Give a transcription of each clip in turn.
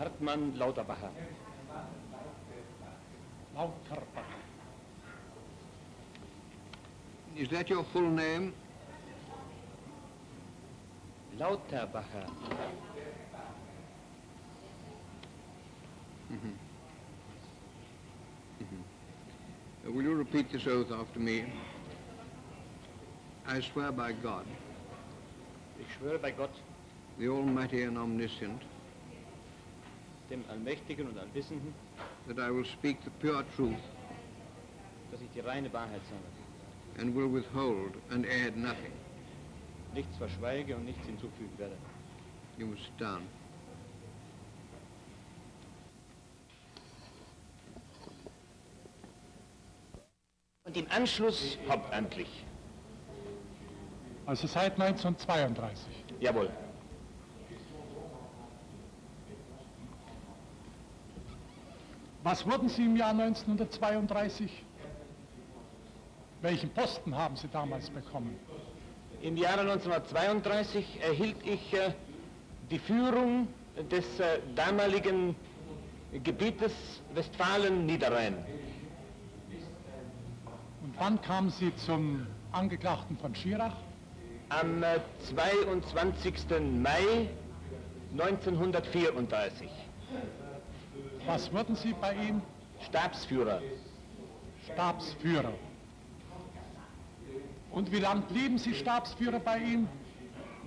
Hartmann Lauterbacher. Lauterbacher. Is that your full name? Lauterbacher. Uh, Will you repeat this oath after me? I swear by God, Ich schwöre bei Gott, the Almighty and Omniscient, dem Allmächtigen und Allwissenden, that I will speak the pure truth dass ich die reine Wahrheit sage, and will withhold and add nothing. nichts verschweige und nichts hinzufügen werde. You must sit down. Und im Anschluss hauptamtlich. Also seit 1932. Jawohl. Was wurden Sie im Jahr 1932? Welchen Posten haben Sie damals bekommen? Im Jahre 1932 erhielt ich äh, die Führung des äh, damaligen Gebietes Westfalen-Niederrhein. Und wann kamen Sie zum Angeklagten von Schirach? Am äh, 22. Mai 1934. Was wurden Sie bei ihm? Stabsführer. Stabsführer. Und wie lange blieben Sie Stabsführer bei ihm?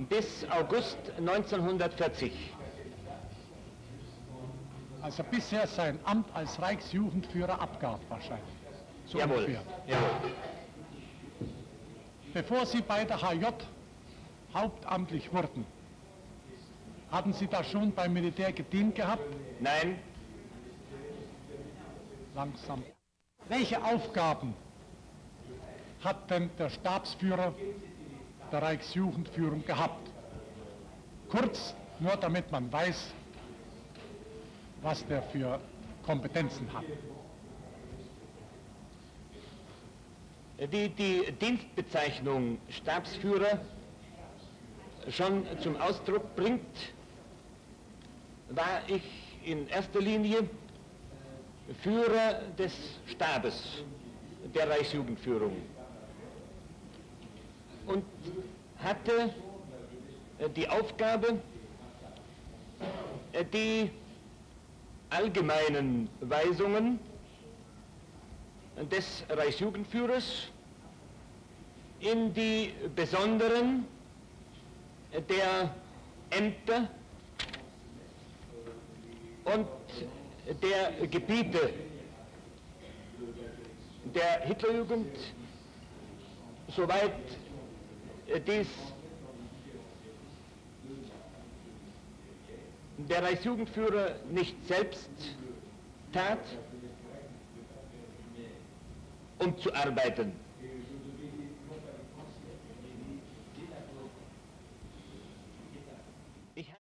Bis August 1940. Als er bisher sein Amt als Reichsjugendführer abgab wahrscheinlich. So Jawohl. ungefähr. Jawohl. Bevor Sie bei der HJ hauptamtlich wurden, hatten Sie da schon beim Militär gedient gehabt? Nein, Langsam. Welche Aufgaben hat denn der Stabsführer der Reichsjugendführung gehabt? Kurz, nur damit man weiß, was der für Kompetenzen hat. wie die Dienstbezeichnung Stabsführer schon zum Ausdruck bringt, war ich in erster Linie Führer des Stabes der Reichsjugendführung. Und hatte äh, die Aufgabe, äh, die allgemeinen Weisungen des Reichsjugendführers in die besonderen äh, der Ämter und der Gebiete der Hitlerjugend, soweit äh, dies der Reichsjugendführer nicht selbst tat, um zu arbeiten.